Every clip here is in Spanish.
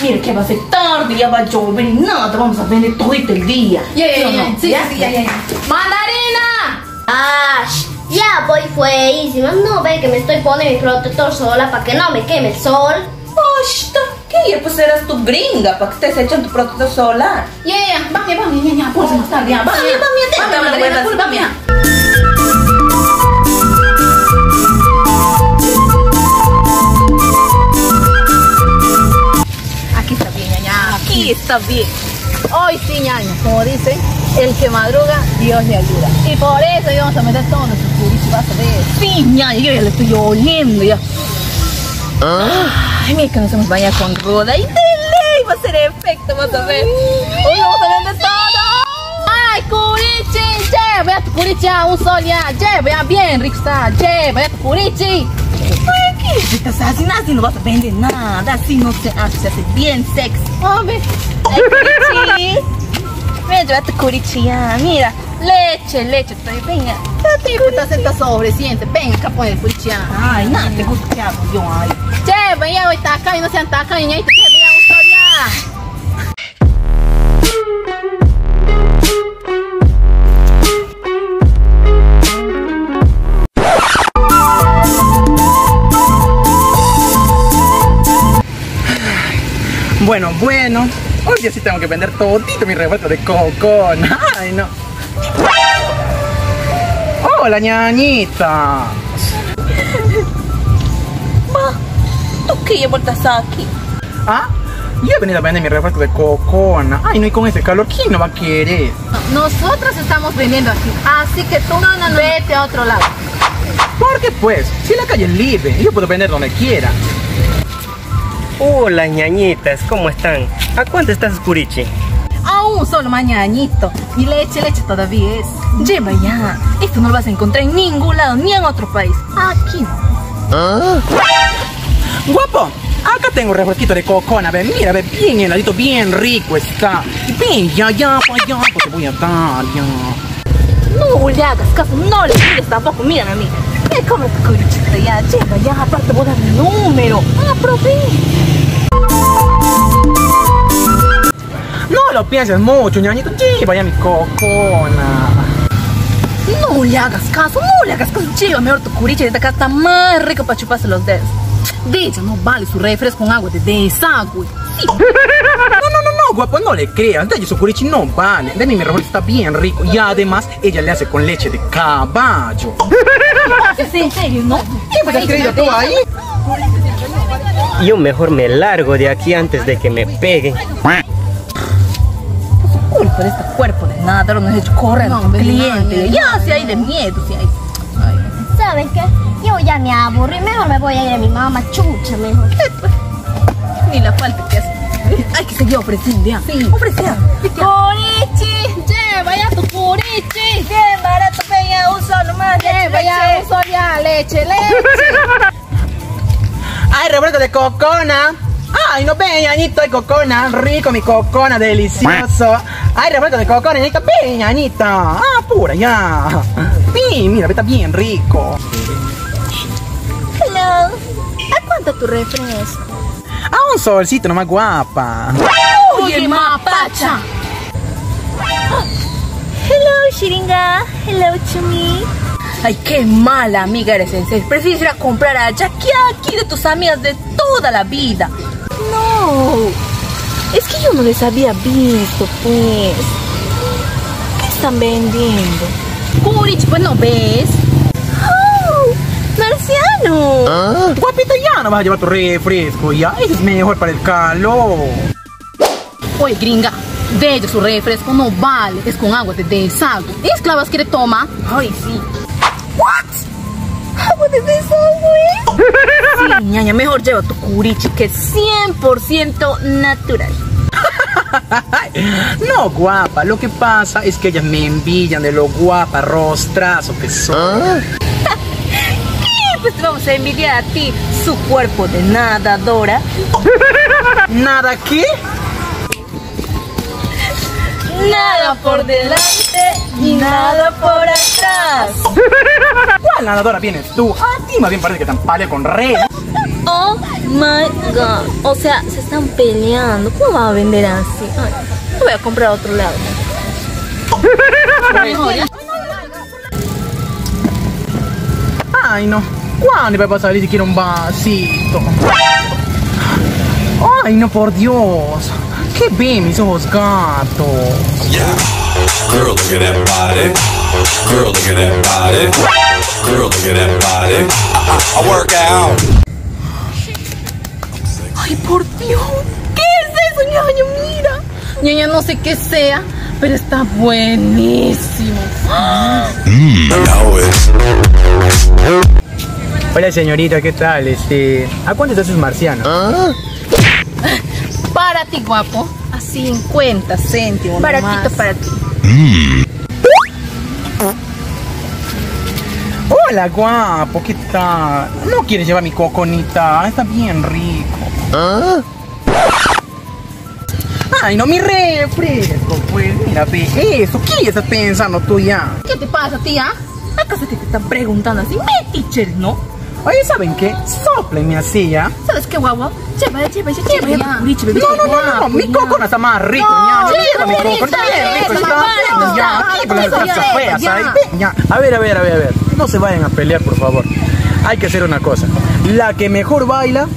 Mira que va a ser tarde, ya va a llover y nada, vamos a vender todo el día. Ya, ya, ¿Sí o ya, sí, ¿Ya? sí, ya, ya. ¡Mandarina! Ah, ya voy feísima. No ve que me estoy poniendo mi protector solar para que no me queme el sol. Posta, ¿qué? Ya pues eras tu gringa para que estés echando tu protector solar. Ya, ya, ya, vamos, vamos, ya, ya, por más tarde, ya, vamos, Vamos, vamos, ya, vamos, vamos, vamos, vamos. Está bien. Hoy sí, ñaña, como dicen, el que madruga, Dios le ayuda. Y por eso íbamos a meter todo nuestro curichi, vas a ver. Sí, ñaña, yo ya le estoy oliendo ya. Ay, mira que nos hemos bañado con ruda y de ley va a ser efecto, vas a ver. Hoy vamos a vender todo. ¡Ay, curichi! Lleva ya tu curichi a un sol ya. Lleva ya bien, rico está. Lleva ya tu curichi. Ay, ¿qué estás haciendo? Así no vas a vender nada, así no se hace, se hace bien sexy. Hombre. Ay, curichi. Mira, lleva tu curichi ya, mira. Leche, leche, estoy venga. ¿Qué tipo estás esta sobreciente? Ven acá, pon el curichi ya. Ay, nada, te gusta que hago yo, ay. Lleva ya, hoy está acá y no sean taca, y te lleva ya un sol ya. Bueno, día sí tengo que vender todito mi revuelto de cocón. Ay, no. Hola, ñañita. ¿Tú qué vueltas aquí? ¿Ah? Yo he venido a vender mi revuelto de cocona. Ay, no, y con ese calor, ¿quién no va a querer? Nosotros estamos vendiendo aquí, así que tú vete a otro lado. Porque pues, si la calle es libre, yo puedo vender donde quiera. Hola ñañitas, ¿cómo están? ¿A cuánto estás curichi? A un solo mañanito. Y leche, leche todavía es. Lleva ya. Esto no lo vas a encontrar en ningún lado, ni en otro país. Aquí no. Guapo, acá tengo un refresquito de cocona. Ve, mira, ve, bien heladito, bien rico está. Y ven, ya, ya, para allá, porque voy a dar, ya. No le hagas caso, no le mires tampoco, mírame a mí. Come tu curichita ya, lleva ya, aparte voy a dar mi número. Ah, profe. No lo pienses mucho, ñañito. Lleva ya mi cocona. No le hagas caso, no le hagas caso. Lleva mejor tu curicha de acá está más rico para chuparse los dedos. De ella no vale su refresco con agua de desagüe. Sí. No, no, no, no, guapo, no le creas. De ella su curichi no vale. De mi revuelto está bien rico. Y además, ella le hace con leche de caballo. ¿Es en serio, no? ¿Qué pues creído tú ahí? Yo mejor me largo de aquí antes de que me peguen. de este cuerpo de nada, nos has hecho correr No, cliente. no, Ya, si hay de miedo, si hay. ¿Saben qué? Yo ya me aburrí. Mejor me voy a ir a mi mamá chucha, mejor. Ni la falta que hace. Hay que seguir ofreciendo, ya. Sí. Ofreciendo. Curichi, lleva ya tu curichi. Bien barato, peña, un solo más. Lleva ya un sol ya, leche, leche. ¡Ay, revuelto de cocona! ¡Ay, no ven, ñañito de cocona! ¡Rico mi cocona, delicioso! ¡Ay, revuelto de cocona, ñañita! ¡Ven, ñañita! ¡Ah, pura ya! ¡Sí, mira, está bien rico! Hello. ¿A cuánto tu refresco? ¡Ah, un solcito nomás guapa! Oye, mapacha. Hello, Shiringa. Hello, Chumi. Ay, qué mala amiga eres, en serio. Prefieres ir a comprar allá que aquí de tus amigas de toda la vida. No. Es que yo no les había visto, pues. ¿Qué están vendiendo? Curich, pues no ves. ¡Marciano! Guapita, ya no vas a llevar tu refresco, ya. Ese es mejor para el calor. Oye, gringa, de ellos su refresco no vale, es con agua de desagüe. ¿Esclavas quiere toma? Ay, sí. ¿Agua de desagüe? Sí, ñaña, mejor lleva tu curichi que es 100% natural. No, guapa, lo que pasa es que ellas me envidian de lo guapa, rostrazo que soy. Y pues te vamos a envidiar a ti su cuerpo de nadadora. ¿Nada qué? Nada por delante y nada por atrás. ¿Cuál nadadora vienes tú? A ti más bien parece que tan pálida con rey. Oh, My God. O sea, se están peleando. ¿Cómo va a vender así? Ay, voy a comprar a otro lado. Ay, no. ¿Cuándo va a salir si quiero un vasito? Ay, no, por Dios. ¿Qué ven mis ojos gatos? Yeah. Girl, look at that body. Girl, look at that body. Girl, look at that body. I, I, I work out. Ay, por Dios. ¿Qué es eso, ñaño? Mira. Ñaña, no sé qué sea, pero está buenísimo. It. Hola, señorita, ¿qué tal? Este, ¿a cuánto estás sus marciano? Para ti, guapo, a 50 céntimos. Baratito para ti. Hola, guapo, ¿qué tal? ¿No quieres llevar mi coconita? Está bien rico. Ay, no, mi refresco, pues. Mira, ve eso. ¿Qué estás pensando tú ya? ¿Qué te pasa, tía? ¿Acaso te están preguntando así? Me teacher, ¿no? Oye, ¿saben qué? Soplenme así, ¿ya? ¿Sabes qué, guagua? Lleva, lleva, lleva. No, no, no, no, no, mi coco no está más rico, No, ya. lleva, mi coco, está bien rico, ya. A ver, a ver, a ver, a ver. No se vayan a pelear, por favor. Hay que hacer una cosa. La que mejor baila,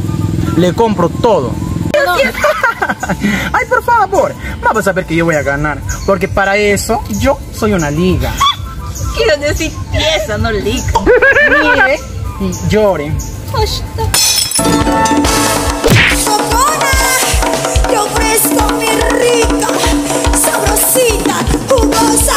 le compro todo. Ay, por favor. Vamos a ver que yo voy a ganar. Porque para eso, yo soy una liga. Quiero decir pieza, no liga. Mire y llore. Cocona, te ofrezco mi rica, sabrosita, jugosa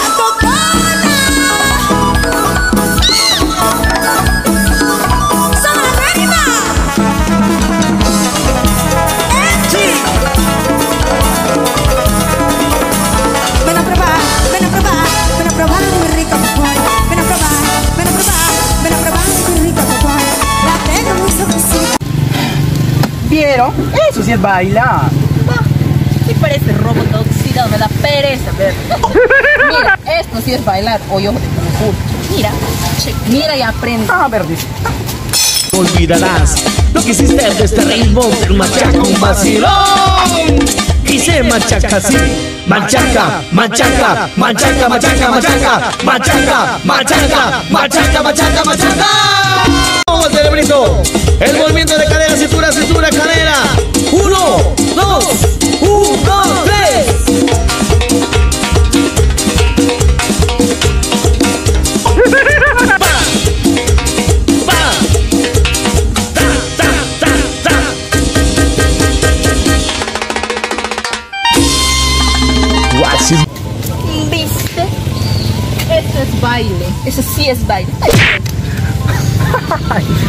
¿Vieron? Eso sí es bailar. Sí parece robot oxidado, me da pereza ver. Mira, esto sí es bailar o yo de kung fu. Mira, che, mira y aprende. A ver, dice. olvidarás lo que hiciste de este ritmo del machaca un vacilón se machaca así machaca machaca machaca machaca machaca machaca machaca machaca machaca machaca. Vamos cerebrito. El movimiento de cadera cintura cintura cadera. Uno dos uno dos 10 bailes.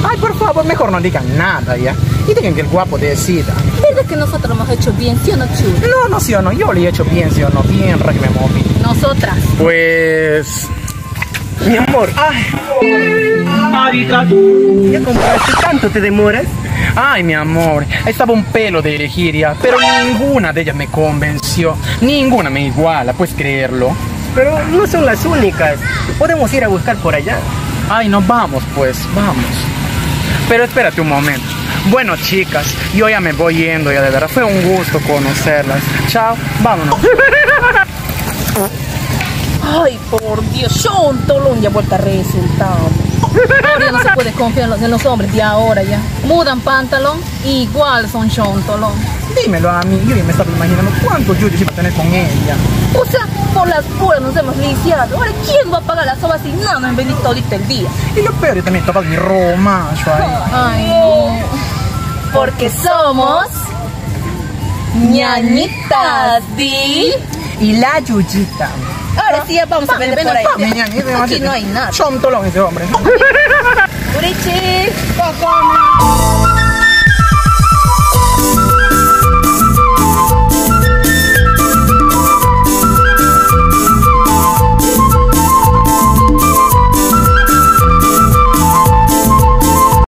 Ay, por favor, mejor no digan nada, ¿ya? Y dejen que el guapo decida. ¿Verdad que nosotros hemos hecho bien, sí o no, chulo? No, no, sí o no. Yo le he hecho bien, sí o no. Bien, re que me. Nosotras. Pues... Mi amor. Ay. Marica, tú. ¿Ya compraste tanto? ¿Te demoras? Ay, mi amor, estaba un pelo de elegir ya, pero ninguna de ellas me convenció. Ninguna me iguala, ¿puedes creerlo? Pero no son las únicas. Podemos ir a buscar por allá. Ay, no, vamos pues, vamos. Pero espérate un momento. Bueno, chicas, yo ya me voy yendo, ya de verdad, fue un gusto conocerlas. Chao, vámonos. Ay, por Dios, yo un tolón ya vuelta a resultado. Ahora ya no se puede confiar en los, en los hombres de ahora ya. Mudan pantalón, igual son chontolón. Dímelo a mí, yo ya me estaba imaginando cuántos yuyos iba a tener con ella. O sea, por las puras nos hemos lisiado. Ahora, ¿quién va a pagar las obras si no nos han vendido todito el día? Y lo peor, yo también estaba mi romacho ahí. Ay, no. Porque somos ñañitas di. Y la yuyita. Ahora sí, ya vamos a vender por ahí. Aquí no hay nada. Chontolón ese hombre. Urichi.